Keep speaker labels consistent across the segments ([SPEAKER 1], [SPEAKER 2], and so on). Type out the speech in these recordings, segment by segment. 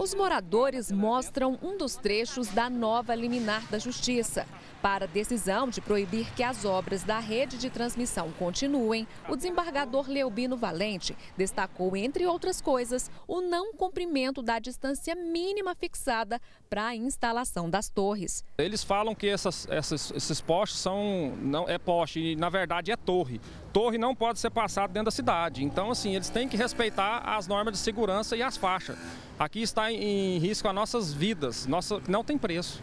[SPEAKER 1] Os moradores mostram um dos trechos da nova liminar da Justiça. Para a decisão de proibir que as obras da rede de transmissão continuem, o desembargador Leobino Valente destacou, entre outras coisas, o não cumprimento da distância mínima fixada para a instalação das torres.
[SPEAKER 2] Eles falam que essas, essas, esses postes são não é poste e na verdade é torre. Torre não pode ser passado dentro da cidade. Então assim eles têm que respeitar as normas de segurança e as faixas. Aqui está em risco as nossas vidas. Nossa não tem preço.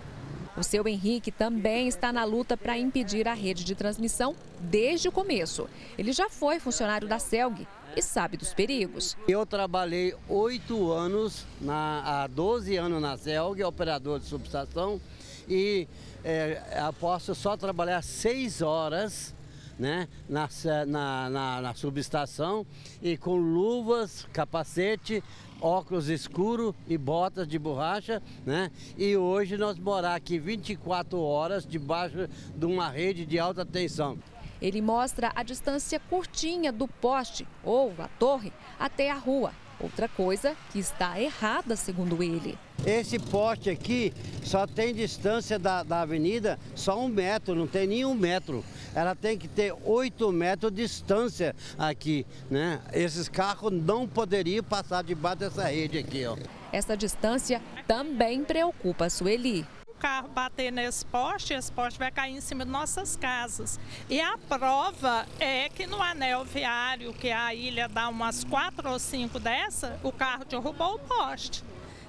[SPEAKER 1] O seu Henrique também está na luta para impedir a rede de transmissão desde o começo. Ele já foi funcionário da CELG e sabe dos perigos.
[SPEAKER 3] Eu trabalhei oito anos, na, há 12 anos na CELG, operador de subestação, e é, posso só trabalhar seis horas né, na, na, na, na subestação e com luvas, capacete, óculos escuros e botas de borracha, né? E hoje nós morar aqui 24 horas debaixo de uma rede de alta tensão.
[SPEAKER 1] Ele mostra a distância curtinha do poste ou a torre até a rua. Outra coisa que está errada, segundo ele.
[SPEAKER 3] Esse poste aqui só tem distância da, da avenida só um metro, não tem nem um metro. Ela tem que ter oito metros de distância aqui, né? Esses carros não poderiam passar debaixo dessa rede aqui, ó.
[SPEAKER 1] Essa distância também preocupa a Sueli
[SPEAKER 4] carro bater nesse poste, esse poste vai cair em cima de nossas casas. E a prova é que no anel viário, que a ilha dá umas quatro ou cinco dessa, o carro derrubou o poste.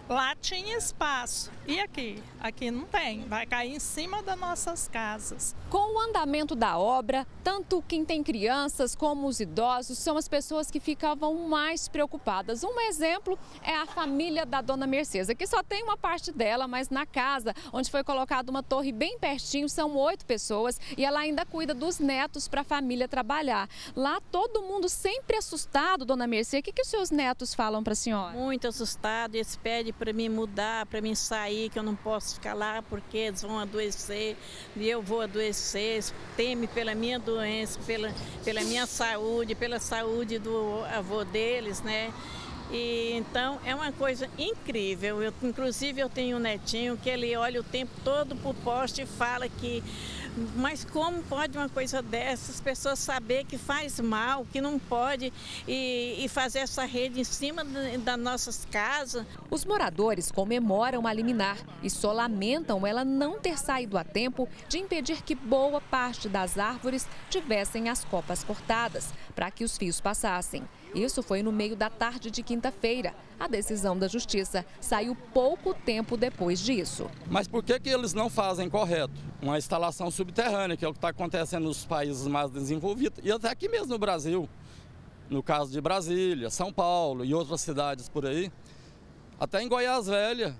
[SPEAKER 4] Lá tinha espaço. E aqui? Aqui não tem. Vai cair em cima das nossas casas.
[SPEAKER 1] Com o andamento da obra, tanto quem tem crianças como os idosos são as pessoas que ficavam mais preocupadas. Um exemplo é a família da dona Mercedes, que só tem uma parte dela, mas na casa onde foi colocada uma torre bem pertinho, são oito pessoas e ela ainda cuida dos netos para a família trabalhar. Lá todo mundo sempre assustado, dona Mercedes. O que, que os seus netos falam para a senhora?
[SPEAKER 5] Muito assustado. Eles pedem para mim mudar, para mim sair, que eu não posso ficar lá porque eles vão adoecer e eu vou adoecer. Teme pela minha doença, pela, pela minha saúde, pela saúde do avô deles, né? E, então é uma coisa incrível. Eu, inclusive eu tenho um netinho que ele olha o tempo todo para o poste e fala que mas como pode uma coisa dessas, pessoas saber que faz mal, que não pode e, e fazer essa rede em cima das nossas casas?
[SPEAKER 1] Os moradores comemoram a liminar e só lamentam ela não ter saído a tempo de impedir que boa parte das árvores tivessem as copas cortadas, para que os fios passassem. Isso foi no meio da tarde de quinta-feira. A decisão da Justiça saiu pouco tempo depois disso.
[SPEAKER 6] Mas por que, que eles não fazem correto? Uma instalação subterrânea, que é o que está acontecendo nos países mais desenvolvidos e até aqui mesmo no Brasil. No caso de Brasília, São Paulo e outras cidades por aí. Até em Goiás Velha,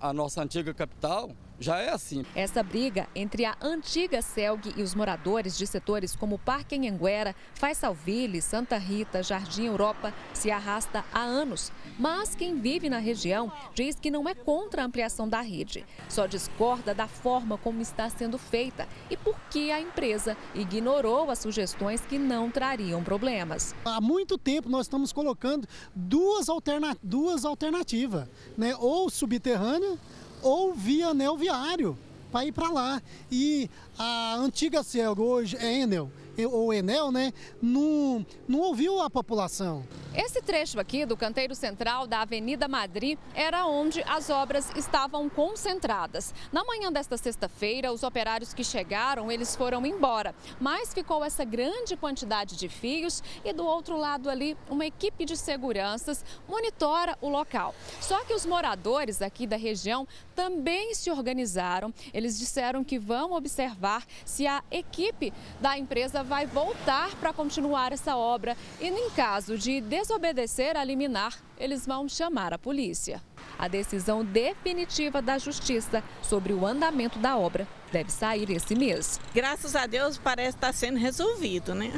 [SPEAKER 6] a nossa antiga capital, já é assim.
[SPEAKER 1] Essa briga entre a antiga Celg e os moradores de setores como Parque Anhanguera, Faisalville, Santa Rita, Jardim Europa se arrasta há anos. Mas quem vive na região diz que não é contra a ampliação da rede, só discorda da forma como está sendo feita e por que a empresa ignorou as sugestões que não trariam problemas.
[SPEAKER 7] Há muito tempo nós estamos colocando duas, alterna duas alternativas, né? ou subterrânea ou via anel viário para ir para lá. E a antiga Celg, hoje é Enel, ou Enel, né, não, não ouviu a população.
[SPEAKER 1] Esse trecho aqui do canteiro central da Avenida Madrid era onde as obras estavam concentradas. Na manhã desta sexta-feira, os operários que chegaram, eles foram embora, mas ficou essa grande quantidade de fios e do outro lado ali, uma equipe de seguranças monitora o local. Só que os moradores aqui da região também se organizaram. Eles disseram que vão observar se a equipe da empresa vai voltar para continuar essa obra e, em caso de desobedecer a liminar, eles vão chamar a polícia. A decisão definitiva da Justiça sobre o andamento da obra deve sair esse mês.
[SPEAKER 5] Graças a Deus parece estar sendo resolvido, né?